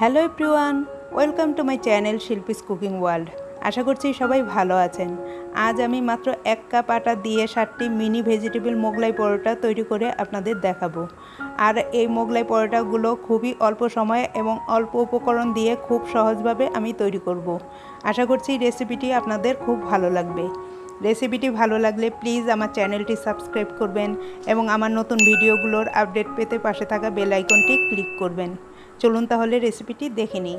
Hello everyone, welcome to my channel Shilpi's cooking world. আশা করছি সবাই ভালো আছেন। আজ আমি মাত্র এক কাপ আটা দিয়ে ষাটটি মিনি ভেজিটেবল মোগলাই পরোটা তৈরি করে আপনাদের দেখাবো। আর এই মোগলাই পরোটাগুলো খুবই অল্প সময়ে এবং অল্প উপকরণ দিয়ে খুব সহজভাবে আমি তৈরি করব। আশা করছি রেসিপিটি আপনাদের খুব ভালো লাগবে। রেসিপিটি ভালো লাগলে প্লিজ আমার চ্যানেলটি সাবস্ক্রাইব করবেন এবং আমার নতুন ভিডিওগুলোর আপডেট পেতে পাশে থাকা বেল আইকনটি ক্লিক করবেন। চলুন তাহলে রেসিপিটি দেখে নিই।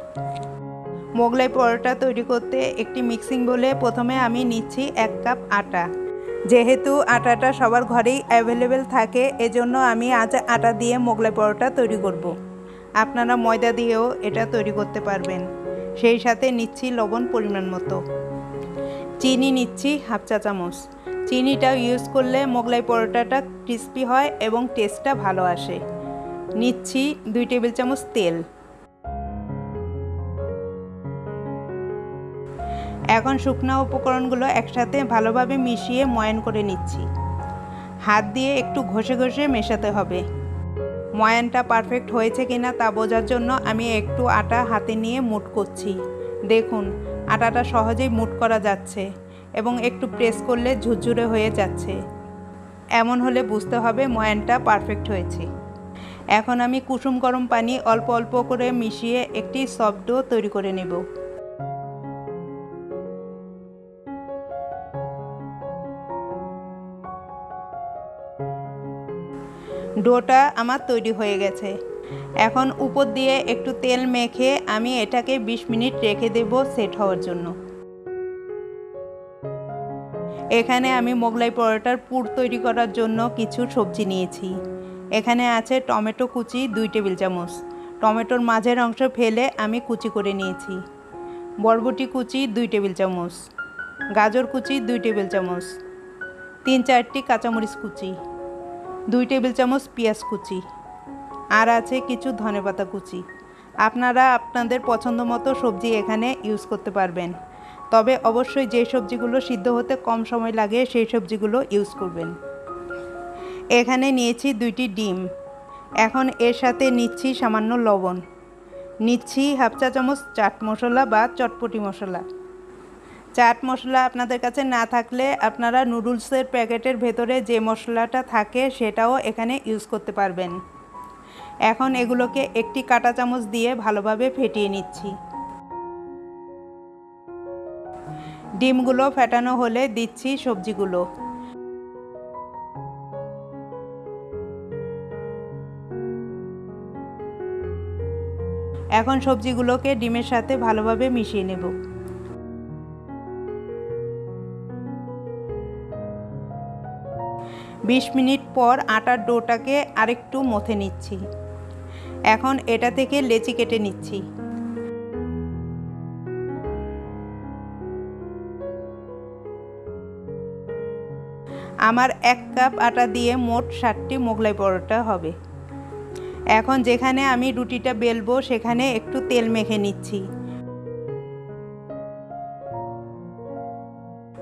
মোগলাই পরোটা তৈরি করতে একটি মিক্সিং বলে প্রথমে আমি নিচ্ছি এক কাপ আটা। যেহেতু আটাটা সবার ঘরেই অ্যাভেলেবেল থাকে, এজন্য আমি আজ আটা দিয়ে মোগলাই পরোটা তৈরি করব। আপনারা ময়দা দিয়েও এটা তৈরি করতে পারবেন। সেই সাথে নিচ্ছি লবণ পরিমাণ মতো। চিনি নিচ্ছি হাফ চা চামচ। চিনিটা ইউজ করলে মোগলাই পরোটাটা ক্রিস্পি হয় এবং টেস্টটা ভালো আসে। নিচ্ছি দুই টেবিল চামচ তেল। এখন শুকনো উপকরণগুলো একসাথে ভালোভাবে মিশিয়ে ময়ান করে নিচ্ছি। হাত দিয়ে একটু ঘষে ঘষে মেশাতে হবে। ময়ানটা পারফেক্ট হয়েছে কিনা তা বোঝার জন্য আমি একটু আটা হাতে নিয়ে মুট করছি। দেখুন, আটাটা সহজেই মুট করা যাচ্ছে এবং একটু প্রেস করলে ঝুরঝুরে হয়ে যাচ্ছে। এমন হলে বুঝতে হবে ময়ানটা পারফেক্ট হয়েছে। এখন আমি কুসুম গরম পানি অল্প অল্প করে মিশিয়ে একটি সফট ডো তৈরি করে নেব। ডোটা আমার তৈরি হয়ে গেছে। এখন উপর দিয়ে একটু তেল মেখে আমি এটাকে ২০ মিনিট রেখে দেব সেট হওয়ার জন্য। এখানে আমি মোগলাই পরোটার পুর তৈরি করার জন্য কিছু সবজি নিয়েছি। এখানে আছে টমেটো কুচি, দুই টেবিল চামচ। টমেটোর মাঝের অংশ ফেলে আমি কুচি করে নিয়েছি। বরবটি কুচি, দুই টেবিল চামচ। গাজর কুচি, দুই টেবিল চামচ। তিন চারটি কাঁচামরিচ কুচি, দুই টেবিল চামচ পেঁয়াজ কুচি। আর আছে কিছু ধনেপাতা কুচি। আপনারা আপনাদের পছন্দ মতো সবজি এখানে ইউজ করতে পারবেন। তবে অবশ্যই যে সবজিগুলো সিদ্ধ হতে কম সময় লাগে, সেই সবজিগুলো ইউজ করবেন। এখানে নিয়েছি দুইটি ডিম। এখন এর সাথে নিচ্ছি সামান্য লবণ। নিচ্ছি হাফ চা চামচ চাট মশলা বা চটপটি মশলা। চাট মশলা আপনাদের কাছে না থাকলে আপনারা নুডলসের প্যাকেটের ভেতরে যে মশলাটা থাকে সেটাও এখানে ইউজ করতে পারবেন। এখন এগুলোকে একটি কাটা চামচ দিয়ে ভালোভাবে ফেটিয়ে নিচ্ছি। ডিমগুলো ফেটানো হলে দিচ্ছি সবজিগুলো। এখন সবজিগুলোকে ডিমের সাথে ভালোভাবে মিশিয়ে নেব। বিশ মিনিট পর আটার ডোটাকে আরেকটু মথে নিচ্ছি। এখন এটা থেকে লেচি কেটে নিচ্ছি। আমার এক কাপ আটা দিয়ে মোট ষাটটি মোগলাই পরোটা হবে। এখন যেখানে আমি রুটিটা বেলবো, সেখানে একটু তেল মেখে নিচ্ছি।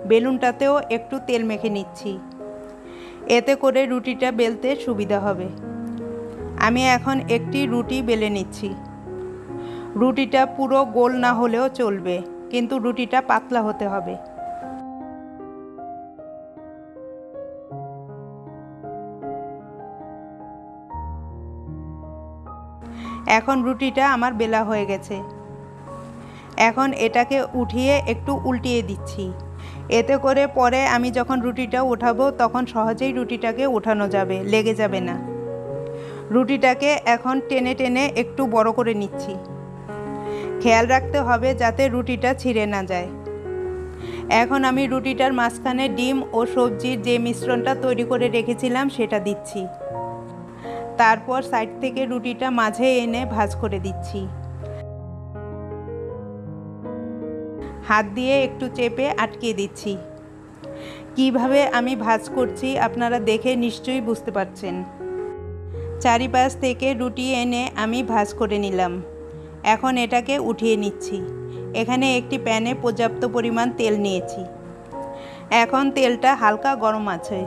বেলুনটাতেও একটু তেল মেখে নিচ্ছি। এতে করে রুটিটা বেলতে সুবিধা হবে। আমি এখন একটি রুটি বেলে নিচ্ছি। রুটিটা পুরো গোল না হলেও চলবে, কিন্তু রুটিটা পাতলা হতে হবে। এখন রুটিটা আমার বেলা হয়ে গেছে। এখন এটাকে উঠিয়ে একটু উল্টিয়ে দিচ্ছি। এতে করে পরে আমি যখন রুটিটা উঠাবো তখন সহজেই রুটিটাকে উঠানো যাবে, লেগে যাবে না। রুটিটাকে এখন টেনে টেনে একটু বড় করে নিচ্ছি। খেয়াল রাখতে হবে যাতে রুটিটা ছিঁড়ে না যায়। এখন আমি রুটিটার মাঝখানে ডিম ও সবজির যে মিশ্রণটা তৈরি করে রেখেছিলাম, সেটা দিচ্ছি। তারপর সাইড থেকে রুটিটা মাঝে এনে ভাজ করে দিচ্ছি। হাত দিয়ে একটু চেপে আটকে দিচ্ছি। কীভাবে আমি ভাজ করছি আপনারা দেখে নিশ্চয়ই বুঝতে পারছেন। চারিপাশ থেকে রুটি এনে আমি ভাজ করে নিলাম। এখন এটাকে উঠিয়ে নিচ্ছি। এখানে একটি প্যানে পর্যাপ্ত পরিমাণ তেল নিয়েছি। এখন তেলটা হালকা গরম আছে।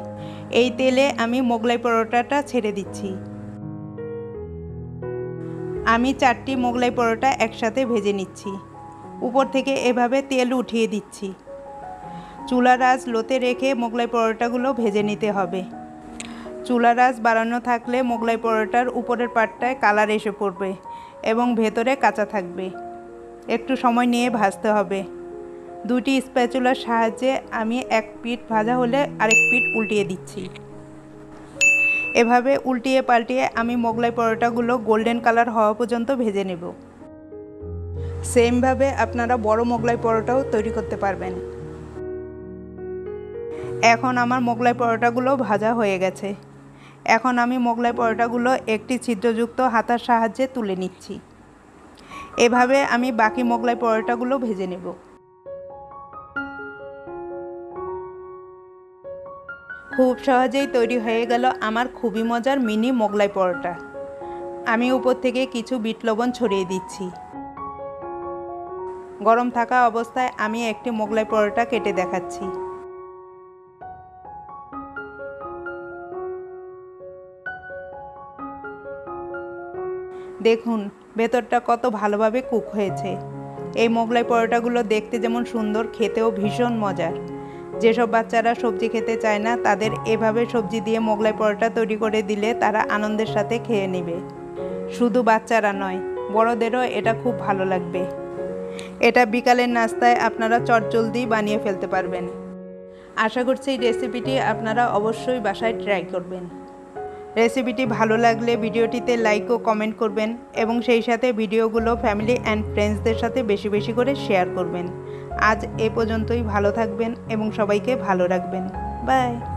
এই তেলে আমি মোগলাই পরোটাটা ছেড়ে দিচ্ছি। আমি চারটি মোগলাই পরোটা একসাথে ভেজে নিচ্ছি। উপর থেকে এভাবে তেল উঠিয়ে দিচ্ছি। চুলার আঁচ লোতে রেখে মোগলাই পরোটাগুলো ভেজে নিতে হবে। চুলার আঁচ বাড়ানো থাকলে মোগলাই পরোটার উপরের পাটটায় কালার এসে পড়বে এবং ভেতরে কাঁচা থাকবে। একটু সময় নিয়ে ভাজতে হবে। দুটি স্প্যাচুলার সাহায্যে আমি এক পিঠ ভাজা হলে আরেক পিঠ উল্টিয়ে দিচ্ছি। এভাবে উল্টিয়ে পাল্টিয়ে আমি মোগলাই পরোটাগুলো গোল্ডেন কালার হওয়া পর্যন্ত ভেজে নেব। সেমভাবে আপনারা বড় মোগলাই পরোটাও তৈরি করতে পারবেন। এখন আমার মোগলাই পরোটাগুলো ভাজা হয়ে গেছে। এখন আমি মোগলাই পরোটাগুলো একটি ছিদ্রযুক্ত হাতার সাহায্যে তুলে নিচ্ছি। এভাবে আমি বাকি মোগলাই পরোটাগুলো ভেজে নেব। খুব সহজেই তৈরি হয়ে গেল আমার খুবই মজার মিনি মোগলাই পরোটা। আমি উপর থেকে কিছু বিট লবণ ছড়িয়ে দিচ্ছি। গরম থাকা অবস্থায় আমি একটি মোগলাই পরোটা কেটে দেখাচ্ছি। দেখুন, ভেতরটা কত ভালোভাবে কুক হয়েছে। এই মোগলাই পরোটাগুলো দেখতে যেমন সুন্দর, খেতেও ভীষণ মজার। যেসব বাচ্চারা সবজি খেতে চায় না, তাদের এভাবে সবজি দিয়ে মোগলাই পরোটা তৈরি করে দিলে তারা আনন্দের সাথে খেয়ে নেবে। শুধু বাচ্চারা নয়, বড়দেরও এটা খুব ভালো লাগবে। এটা বিকালের নাস্তায় আপনারা চটজলদি বানিয়ে ফেলতে পারবেন। আশা করছি এই রেসিপিটি আপনারা অবশ্যই বাসায় ট্রাই করবেন। রেসিপিটি ভালো লাগলে ভিডিওটিতে লাইক ও কমেন্ট করবেন এবং সেই সাথে ভিডিওগুলো ফ্যামিলি অ্যান্ড ফ্রেন্ডসদের সাথে বেশি বেশি করে শেয়ার করবেন। আজ এ পর্যন্তই ভালো থাকবেন এবং সবাইকে ভালো রাখবেন। বাই।